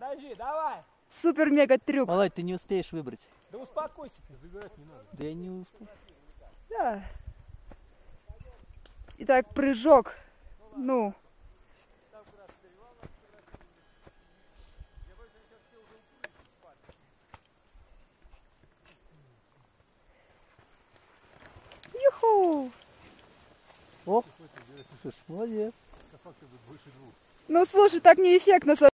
Подожди, давай. Супер-мега-трюк. Володь, ты не успеешь выбрать. Да успокойся ты, выбирать не надо. Да я не успею. Да. Итак, прыжок. Ну. Юху! Ох, слушай, молодец. Ну слушай, так неэффектно